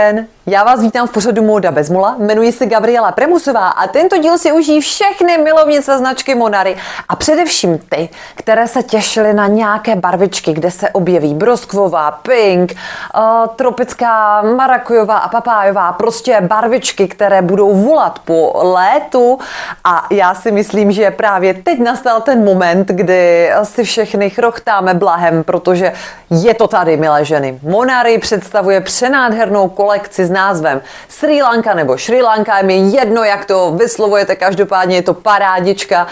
again. Já vás vítám v pořadu Móda bez mola, jmenuji se Gabriela Premusová a tento díl si užijí všechny milovnice značky Monary a především ty, které se těšily na nějaké barvičky, kde se objeví broskvová, pink, uh, tropická, marakujová a papájová, prostě barvičky, které budou volat po létu. A já si myslím, že právě teď nastal ten moment, kdy si všechny chrochtáme blahem, protože je to tady, milé ženy. Monary představuje přenádhernou kolekci s názvem Sri Lanka nebo Sri Lanka, je mi jedno, jak to vyslovujete, každopádně je to parádička.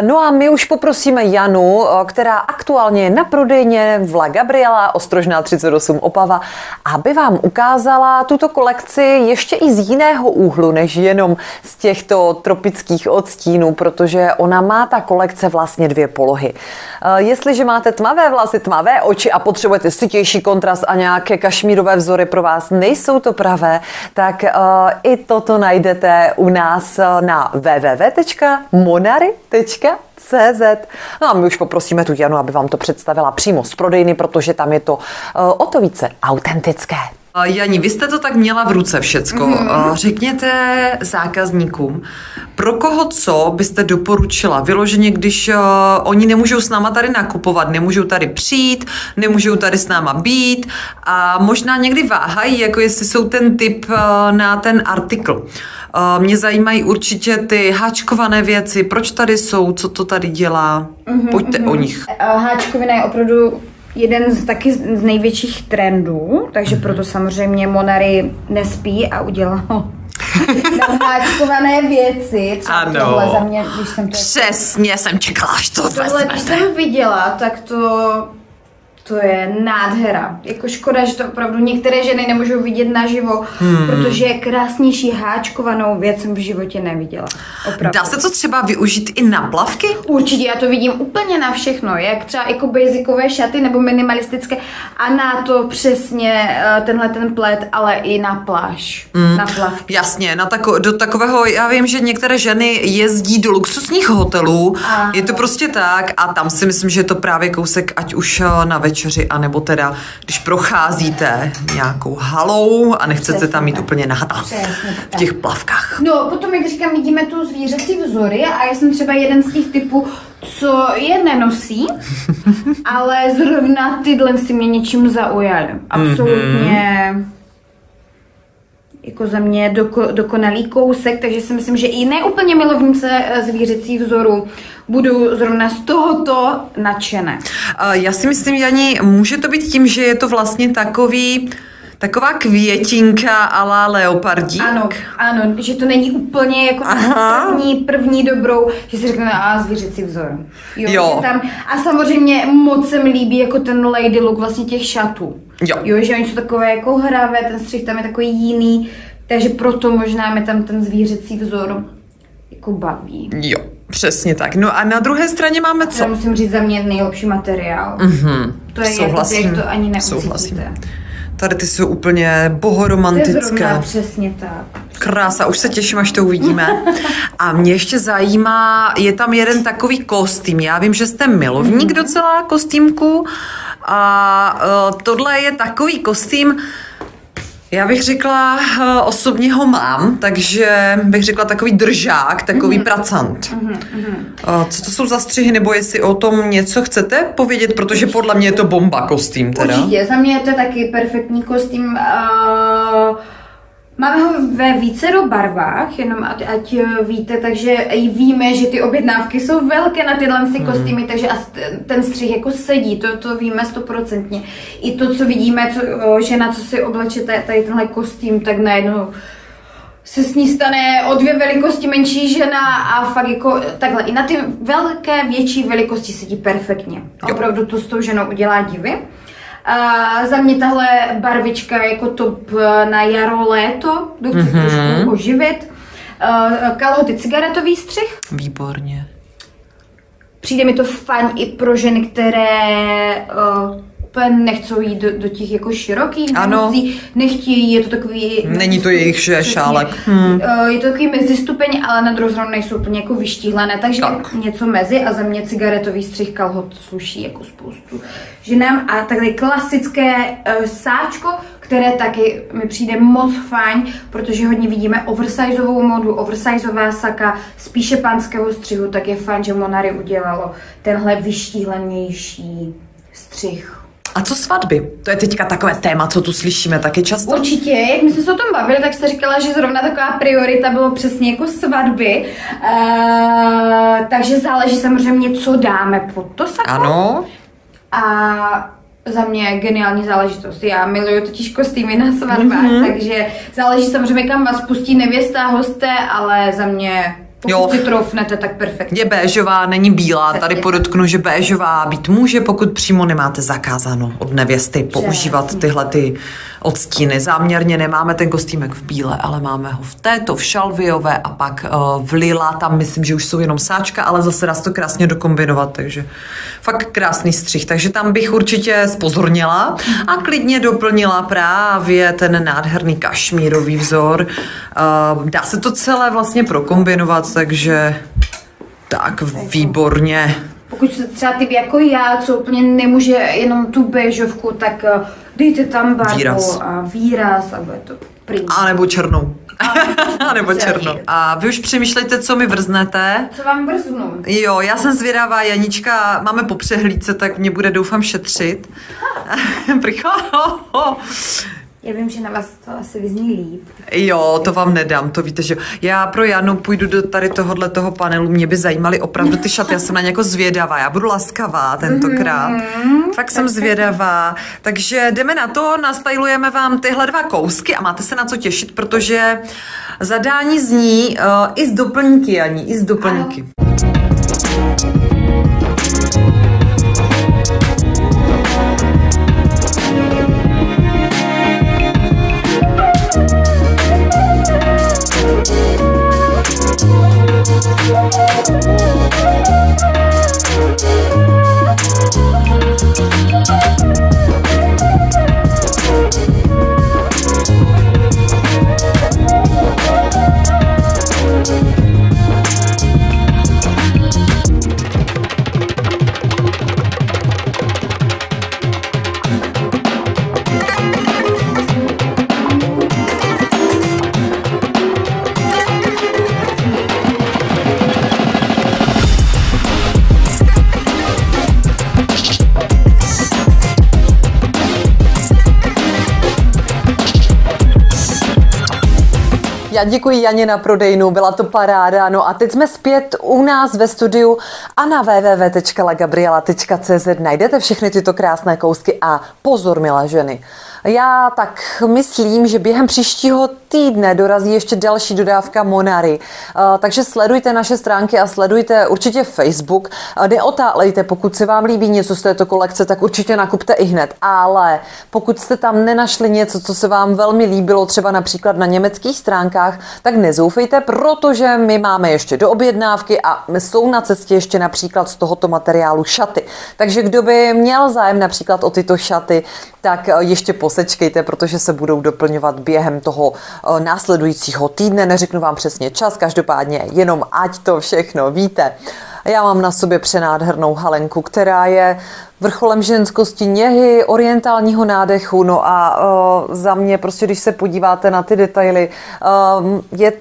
No a my už poprosíme Janu, která aktuálně je na prodejně v La Gabriela, Ostrožná 38 Opava, aby vám ukázala tuto kolekci ještě i z jiného úhlu, než jenom z těchto tropických odstínů, protože ona má ta kolekce vlastně dvě polohy. Jestliže máte tmavé vlasy, tmavé oči a potřebujete sytější kontrast a nějaké kašmírové vzory pro vás nejsou to pravé, tak uh, i toto najdete u nás eh, na www.monary.cz. No a my už poprosíme tu Janu, aby vám to představila přímo z prodejny, protože tam je to uh, o to více autentické. Janí, vy jste to tak měla v ruce všecko. Mm-hmm. Řekněte zákazníkům, pro koho co byste doporučila? Vyloženě, když uh, oni nemůžou s náma tady nakupovat, nemůžou tady přijít, nemůžou tady s náma být a možná někdy váhají, jako jestli jsou ten typ uh, na ten artikl. Uh, mě zajímají určitě ty háčkované věci, proč tady jsou, co to tady dělá. Mm-hmm, Pojďte mm-hmm. o nich. Háčkovina je opravdu jeden z taky z největších trendů, takže mm-hmm. proto samozřejmě Monary nespí a udělal naháčkované věci. Třeba ano. tohle za mě, když jsem to... Přesně jsem čekala, až to Tohle, když jsem viděla, tak to to je nádhera. Jako škoda, že to opravdu některé ženy nemůžou vidět naživo, hmm. protože krásnější háčkovanou věc jsem v životě neviděla. Opravdu. Dá se to třeba využít i na plavky? Určitě, já to vidím úplně na všechno, jak třeba jako basicové šaty nebo minimalistické a na to přesně uh, tenhle ten plet, ale i na pláž, hmm. Na plavky. Jasně, na tako, do takového, já vím, že některé ženy jezdí do luxusních hotelů, Aha. je to prostě tak a tam si myslím, že je to právě kousek, ať už eh, na večeři, anebo teda, když procházíte nějakou halou a nechcete Přesně tam mít tak. úplně nahata v těch plavkách. No, potom, jak říkám, vidíme tu zvířecí vzory a já jsem třeba jeden z těch typů, co je nenosí, ale zrovna tyhle si mě něčím zaujaly. Absolutně mm-hmm jako za mě doko, dokonalý kousek, takže si myslím, že i neúplně milovnice eh, zvířecích vzorů budou zrovna z tohoto nadšené. Já si myslím, Janí, může to být tím, že je to vlastně takový Taková květinka a la leopardík. Ano, ano, že to není úplně jako první, první dobrou, že si řekne, a zvířecí vzor. Jo, jo. Tam, a samozřejmě moc se mi líbí jako ten lady look vlastně těch šatů. Jo. jo, že oni jsou takové jako hravé, ten střih tam je takový jiný, takže proto možná mi tam ten zvířecí vzor jako baví. Jo, přesně tak. No a na druhé straně máme co? Já musím říct za mě nejlepší materiál. Mm-hmm. To je Souhlasím. jak to ani neucítíte. Souhlasím. Tady ty jsou úplně bohoromantické. To je přesně tak. Krása, už se těším, až to uvidíme. A mě ještě zajímá, je tam jeden takový kostým. Já vím, že jste milovník docela kostýmku. A uh, tohle je takový kostým, já bych řekla, uh, osobně ho mám, takže bych řekla takový držák, takový mm-hmm. pracant. Mm-hmm. Co to jsou za střihy, nebo jestli o tom něco chcete povědět, protože podle mě je to bomba kostým teda. Určitě, za mě je to taky perfektní kostým. Uh Máme ho ve více do barvách, jenom ať, ať víte, takže i víme, že ty objednávky jsou velké na tyhle hmm. kostýmy, takže ten střih jako sedí, to, to víme stoprocentně. I to, co vidíme, co, žena, co si obleče tady tenhle kostým, tak najednou se s ní stane o dvě velikosti menší žena a fakt jako takhle. I na ty velké, větší velikosti sedí perfektně. Opravdu to s tou ženou udělá divy. A za mě tahle barvička jako top eh, na jaro, léto, kdo chce mm-hmm. trošku oživit. Uh, kalhoty cigaretový střih. Výborně. Přijde mi to fajn i pro ženy, které uh, úplně nechcou jít do, do těch jako širokých, Ano. nemusí, nechtějí, je to takový... Není to jejich že, šálek. Hmm. Eh, Je to takový mezistupeň, ale na druhou stranu nejsou úplně jako vyštíhlené, takže Tak. něco mezi a za mě cigaretový střih kalhot sluší jako spoustu ženám a takhle klasické uh, sáčko, které taky mi přijde moc fajn, protože hodně vidíme oversizeovou modu, oversizeová saka, spíše pánského střihu, tak je fajn, že Monary udělalo tenhle vyštíhlenější střih. A co svatby? To je teďka takové téma, co tu slyšíme taky často. Určitě, jak my jsme se o tom bavili, tak jste říkala, že zrovna taková priorita bylo přesně jako svatby. Uh, takže záleží samozřejmě, co dáme pod to sako. Ano. A za mě geniální záležitost. Já miluju totiž kostýmy na svatbách, Mhm. mm-hmm. takže záleží samozřejmě, kam vás pustí nevěsta, hosté, ale za mě, pokud Jo. si troufnete, tak perfektně. Je béžová, není bílá. Přesně Tady podotknu, že béžová být může, pokud přímo nemáte zakázáno od nevěsty používat tyhle ty odstíny. Záměrně nemáme ten kostýmek v bíle, ale máme ho v této, v šalviové a pak uh, v lila. Tam myslím, že už jsou jenom sáčka, ale zase dá se to krásně dokombinovat, takže fakt krásný střih. Takže tam bych určitě spozornila a klidně doplnila právě ten nádherný kašmírový vzor. Uh, dá se to celé vlastně prokombinovat, takže tak výborně. Pokud jste třeba typ jako já, co úplně nemůže jenom tu béžovku, tak eh, dejte tam barvu Výraz. a výraz a bude to prý. A nebo černou. A nebo černou. A vy už přemýšlejte, co mi vrznete. Co vám brznu? Jo, já jsem zvědavá, Janička, máme po přehlídce, tak mě bude doufám šetřit. Pricho. Já vím, že na vás to asi vyzní líp. Jo, to vám nedám, to víte, že. Já pro Janu půjdu do tady tohohle toho panelu, mě by zajímaly opravdu ty šaty, já jsem na ně jako zvědavá, já budu laskavá tentokrát. Mm, Fakt jsem zvědavá. Takže jdeme na to, nastajlujeme vám tyhle dva kousky a máte se na co těšit, protože zadání zní uh, i z doplňky, Janí, i z doplňky. Já děkuji Janě na prodejnu, byla to paráda. No a teď jsme zpět u nás ve studiu a na www.lagabriela.cz najdete všechny tyto krásné kousky a pozor, milé ženy. Já tak myslím, že během příštího týdne dorazí ještě další dodávka Monary. Uh, takže sledujte naše stránky a sledujte určitě Facebook. Uh, Neotálejte, pokud se vám líbí něco z této kolekce, tak určitě nakupte i hned. Ale pokud jste tam nenašli něco, co se vám velmi líbilo, třeba například na německých stránkách, tak nezoufejte, protože my máme ještě do objednávky a jsou na cestě ještě například z tohoto materiálu šaty. Takže kdo by měl zájem například o tyto šaty, tak eh, ještě posečkejte, protože se budou doplňovat během toho eh, následujícího týdne. Neřeknu vám přesně čas, každopádně jenom ať to všechno víte. Já mám na sobě přenádhernou halenku, která je vrcholem ženskosti, něhy, orientálního nádechu. No a uh, za mě, prostě když se podíváte na ty detaily, uh, je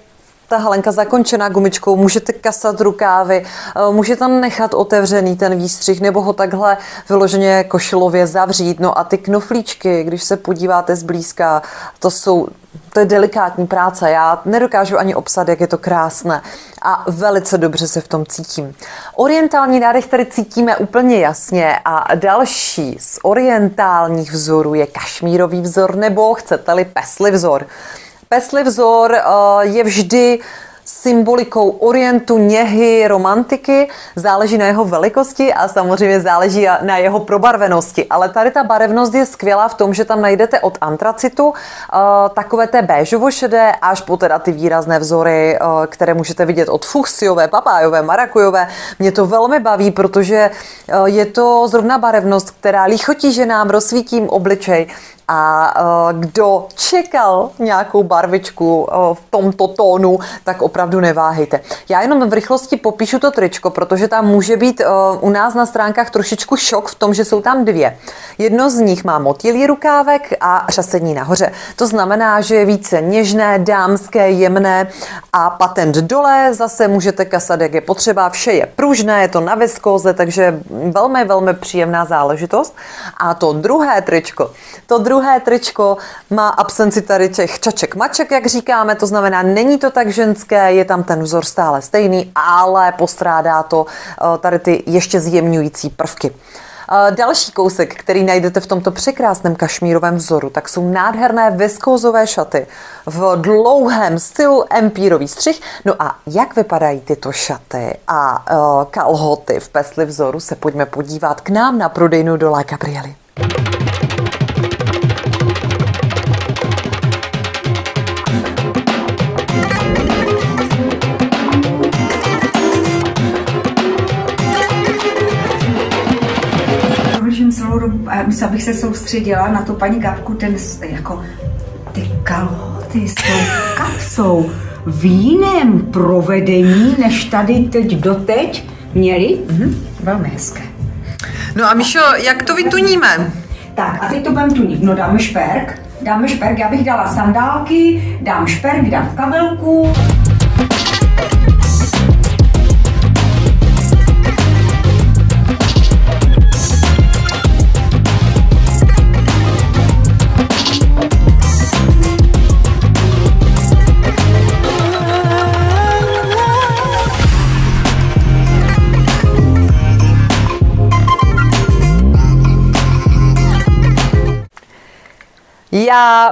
ta halenka zakončená gumičkou, můžete kasat rukávy, eh, můžete nechat otevřený ten výstřih nebo ho takhle vyloženě košilově zavřít. No a ty knoflíčky, když se podíváte zblízka, to jsou to je delikátní práce. Já nedokážu ani obsat, jak je to krásné. A velice dobře se v tom cítím. Orientální nádech tady cítíme úplně jasně a další z orientálních vzorů je kašmírový vzor nebo chcete-li pesli vzor. Pesli vzor eh, je vždy symbolikou orientu, něhy, romantiky, záleží na jeho velikosti a samozřejmě záleží na jeho probarvenosti. Ale tady ta barevnost je skvělá v tom, že tam najdete od antracitu uh, takové té béžovo-šedé až po teda ty výrazné vzory, uh, které můžete vidět od fuchsiové, papájové, marakujové. Mě to velmi baví, protože je to zrovna barevnost, která lichotí ženám, rozsvítí obličej a uh, kdo čekal nějakou barvičku uh, v tomto tónu, tak opravdu neváhejte. Já jenom v rychlosti popíšu to tričko, protože tam může být uh, u nás na stránkách trošičku šok v tom, že jsou tam dvě. Jedno z nich má motýlí rukávek a řasení nahoře. To znamená, že je více něžné, dámské, jemné a patent dole zase můžete kasat, jak je potřeba. Vše je pružné, je to na viskóze, takže velmi, velmi příjemná záležitost. A to druhé tričko, to druhé druhé tričko má absenci tady těch čaček maček, jak říkáme, to znamená, není to tak ženské, je tam ten vzor stále stejný, ale postrádá to eh, tady ty ještě zjemňující prvky. Eh, další kousek, který najdete v tomto překrásném kašmírovém vzoru, tak jsou nádherné viskózové šaty v dlouhém stylu empírový střih. No a jak vypadají tyto šaty a uh, kalhoty v pesli vzoru, se pojďme podívat k nám na prodejnu do La Gabrieli. Místo abych se soustředila na tu paní kapku, ten jako ty kalhoty s tou kapsou v jiném provedení, než tady teď doteď měli. Mhm, velmi hezké. No a Mišo, jak to vytuníme? Tak a teď to budeme tunit. No dáme šperk, dáme šperk, já bych dala sandálky, dám šperk, dám kabelku.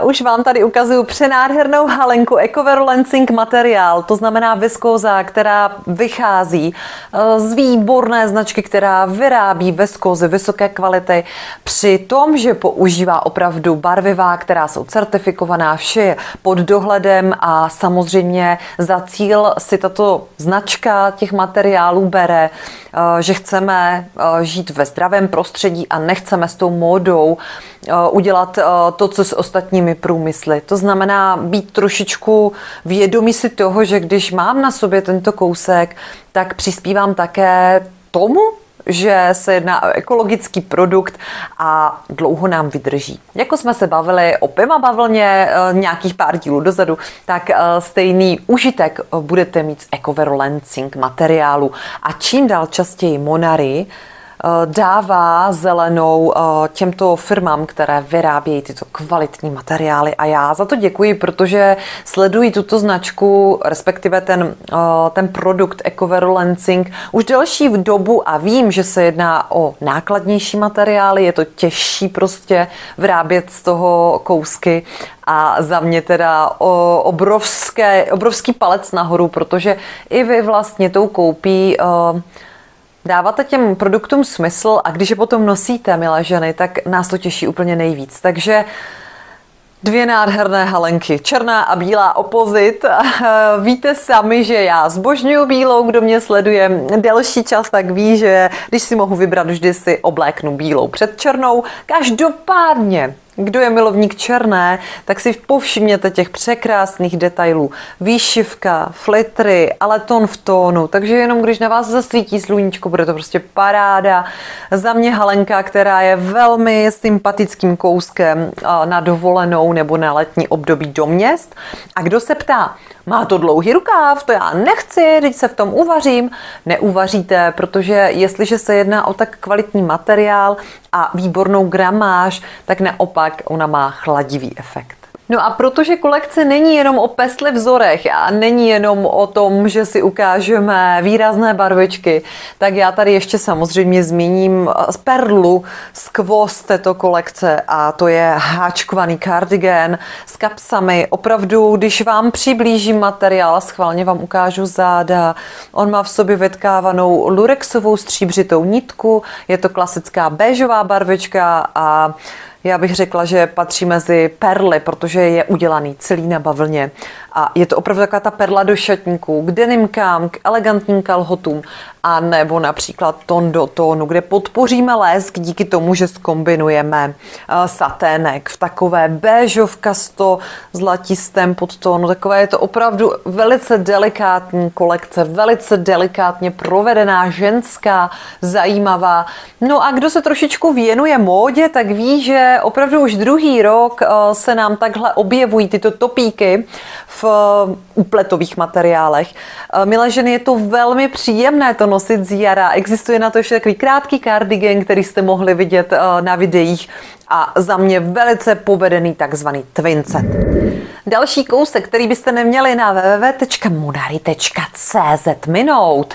Už vám tady ukazuju přenádhernou halenku Ecoverolancing materiál, to znamená viskóza, která vychází eh, z výborné značky, která vyrábí viskózy vysoké kvality při tom, že používá opravdu barvivá, která jsou certifikovaná, vše je pod dohledem a samozřejmě za cíl si tato značka těch materiálů bere, eh, že chceme eh, žít ve zdravém prostředí a nechceme s tou módou udělat to, co s ostatními průmysly. To znamená být trošičku vědomí si toho, že když mám na sobě tento kousek, tak přispívám také tomu, že se jedná o ekologický produkt a dlouho nám vydrží. Jako jsme se bavili o Pima bavlně eh, nějakých pár dílů dozadu, tak eh, stejný užitek budete mít z Ecoverolancing materiálu a čím dál častěji Monary Eh, dává zelenou eh, těmto firmám, které vyrábějí tyto kvalitní materiály. A já za to děkuji, protože sleduji tuto značku, respektive ten, eh, ten produkt Ecoverolancing už delší v dobu a vím, že se jedná o nákladnější materiály, je to těžší prostě vyrábět z toho kousky. A za mě teda obrovské, obrovský palec nahoru, protože i vy vlastně tou koupí uh, dáváte těm produktům smysl a když je potom nosíte, milé ženy, tak nás to těší úplně nejvíc. Takže Dvě nádherné halenky, černá a bílá opozit. Víte sami, že já zbožňuju bílou, kdo mě sleduje delší čas, tak ví, že když si mohu vybrat, vždy si obléknu bílou před černou. Každopádně kdo je milovník černé, tak si povšimněte těch překrásných detailů. Výšivka, flitry, ale tón v tónu. Takže jenom když na vás zasvítí sluníčko, bude to prostě paráda. Za mě Halenka, která je velmi sympatickým kouskem na dovolenou nebo na letní období do měst. A kdo se ptá, má to dlouhý rukáv, to já nechci, teď se v tom uvařím. Neuvaříte, protože jestliže se jedná o tak kvalitní materiál a výbornou gramáž, tak naopak ona má chladivý efekt. No a protože kolekce není jenom o pesli vzorech a není jenom o tom, že si ukážeme výrazné barvičky, tak já tady ještě samozřejmě zmíním z perlu skvost této kolekce a to je háčkovaný kardigan s kapsami. Opravdu, když vám přiblížím materiál, schválně vám ukážu záda, on má v sobě vetkávanou lurexovou stříbřitou nitku, je to klasická béžová barvička a já bych řekla, že patří mezi perly, protože je udělaný celý na bavlně. A je to opravdu taková ta perla do šatníků, k denimkám, k elegantním kalhotům a nebo například ton do tónu, kde podpoříme lesk díky tomu, že skombinujeme uh, satének v takové béžovkasto zlatistém podtónu. Takové je to opravdu velice delikátní kolekce, velice delikátně provedená, ženská, zajímavá. No a kdo se trošičku věnuje módě, tak ví, že opravdu už druhý rok uh, se nám takhle objevují tyto topíky v úpletových materiálech. Uh, milé ženy, je to velmi příjemné to nosit z jara. Existuje na to ještě takový krátký kardigan, který jste mohli vidět uh, na videích a za mě velice povedený takzvaný twincet. Další kousek, který byste neměli na www.munari.cz minout,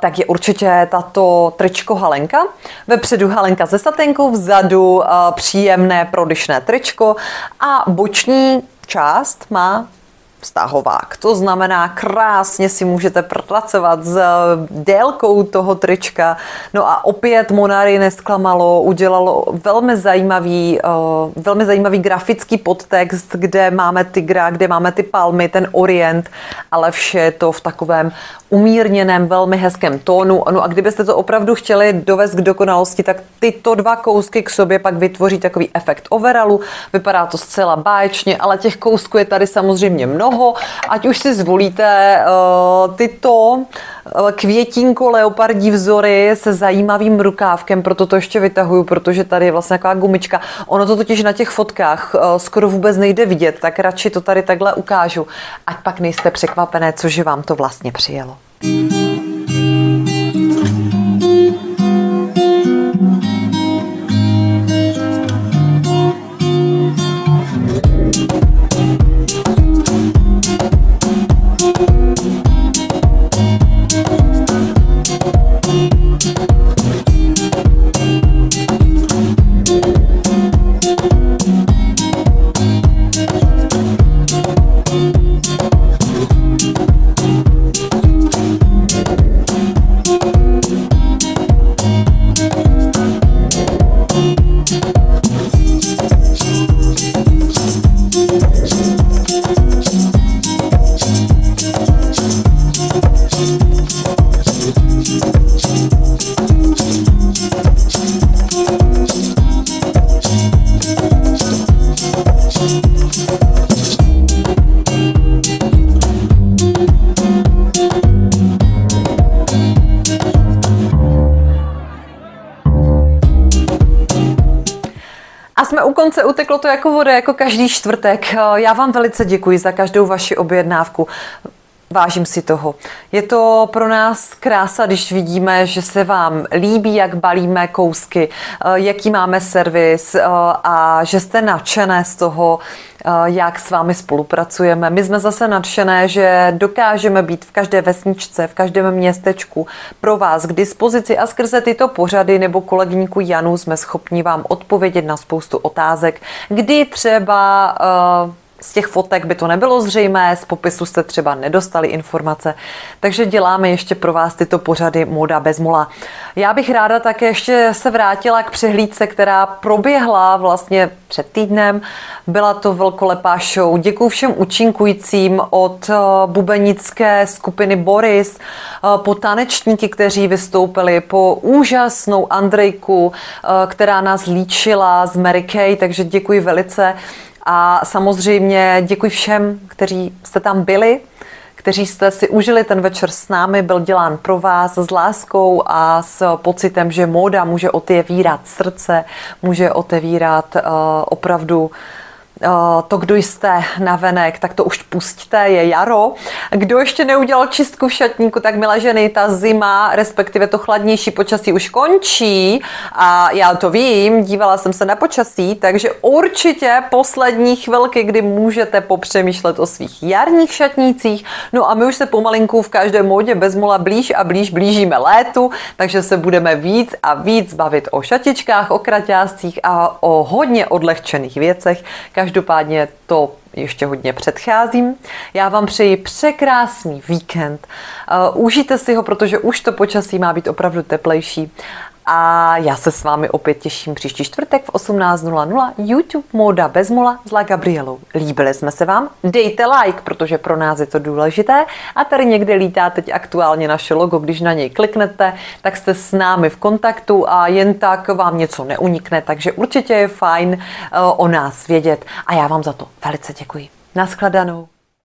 tak je určitě tato tričko Halenka. Vepředu Halenka ze satenkou, vzadu příjemné prodyšné tričko a boční část má vztahovák. To znamená, krásně si můžete pracovat s délkou toho trička. No a opět Monary nesklamalo, udělalo velmi zajímavý, uh, velmi zajímavý grafický podtext, kde máme tygra, kde máme ty palmy, ten orient, ale vše je to v takovém umírněném, velmi hezkém tónu. No a kdybyste to opravdu chtěli dovést k dokonalosti, tak tyto dva kousky k sobě pak vytvoří takový efekt overallu. Vypadá to zcela báječně, ale těch kousků je tady samozřejmě mnoho. Ať už si zvolíte uh, tyto uh, květínko leopardí vzory se zajímavým rukávkem, proto to ještě vytahuju, protože tady je vlastně taková gumička. Ono to totiž na těch fotkách uh, skoro vůbec nejde vidět, tak radši to tady takhle ukážu. Ať pak nejste překvapené, cože vám to vlastně přijelo. jsme konce, uteklo to jako voda, jako každý čtvrtek. Já vám velice děkuji za každou vaši objednávku. Vážím si toho. Je to pro nás krása, když vidíme, že se vám líbí, jak balíme kousky, eh, jaký máme servis eh, a že jste nadšené z toho, eh, jak s vámi spolupracujeme. My jsme zase nadšené, že dokážeme být v každé vesničce, v každém městečku pro vás k dispozici a skrze tyto pořady nebo kolegyníku Janu jsme schopni vám odpovědět na spoustu otázek, kdy třeba z těch fotek by to nebylo zřejmé, z popisu jste třeba nedostali informace, takže děláme ještě pro vás tyto pořady Moda bez mola. Já bych ráda také ještě se vrátila k přehlídce, která proběhla vlastně před týdnem. Byla to velkolepá show. Děkuji všem účinkujícím od eh, bubenické skupiny Boris, eh, po tanečníky, kteří vystoupili, po úžasnou Andrejku, eh, která nás líčila z Mary Kay, takže děkuji velice. A samozřejmě děkuji všem, kteří jste tam byli, kteří jste si užili ten večer s námi, byl dělán pro vás s láskou a s pocitem, že móda může otevírat srdce, může otevírat uh, opravdu to, kdo jste na venek, tak to už pustíte, je jaro. Kdo ještě neudělal čistku v šatníku, tak milé ženy, ta zima, respektive to chladnější počasí už končí a já to vím, dívala jsem se na počasí, takže určitě poslední chvilky, kdy můžete popřemýšlet o svých jarních šatnících. No a my už se pomalinku v každé módě bez mola blíž a blíž blížíme létu, takže se budeme víc a víc bavit o šatičkách, o kraťáscích a o hodně odlehčených věcech. Každopádně to ještě hodně předcházím. Já vám přeji překrásný víkend. Uh, užijte si ho, protože už to počasí má být opravdu teplejší a já se s vámi opět těším příští čtvrtek v 18.00 YouTube Móda bez mola s La Gabrielou. Líbili jsme se vám? Dejte like, protože pro nás je to důležité a tady někde lítá teď aktuálně naše logo, když na něj kliknete, tak jste s námi v kontaktu a jen tak vám něco neunikne, takže určitě je fajn eh, o nás vědět a já vám za to velice děkuji. Naschledanou.